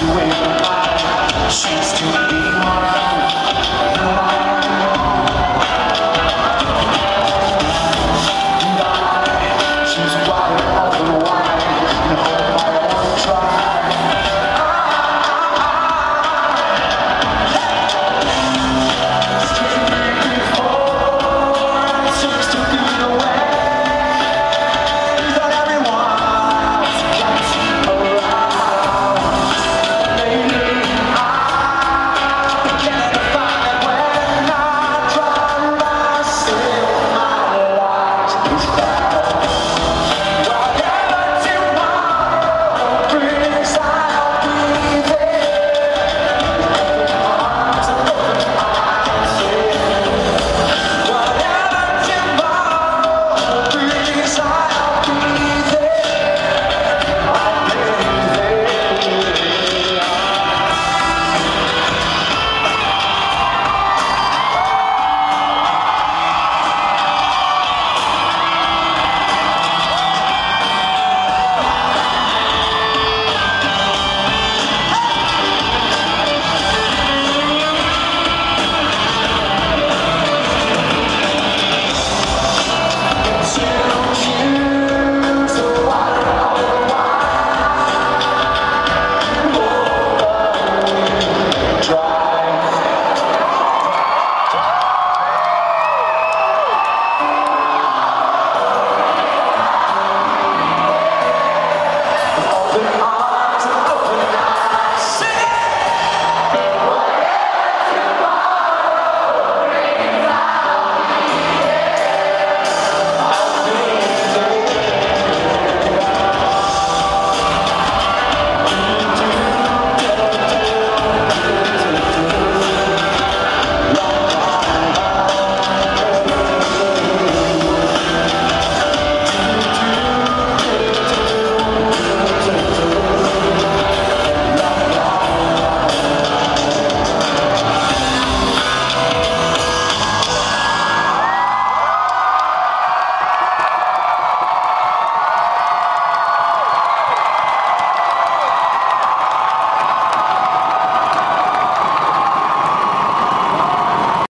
situation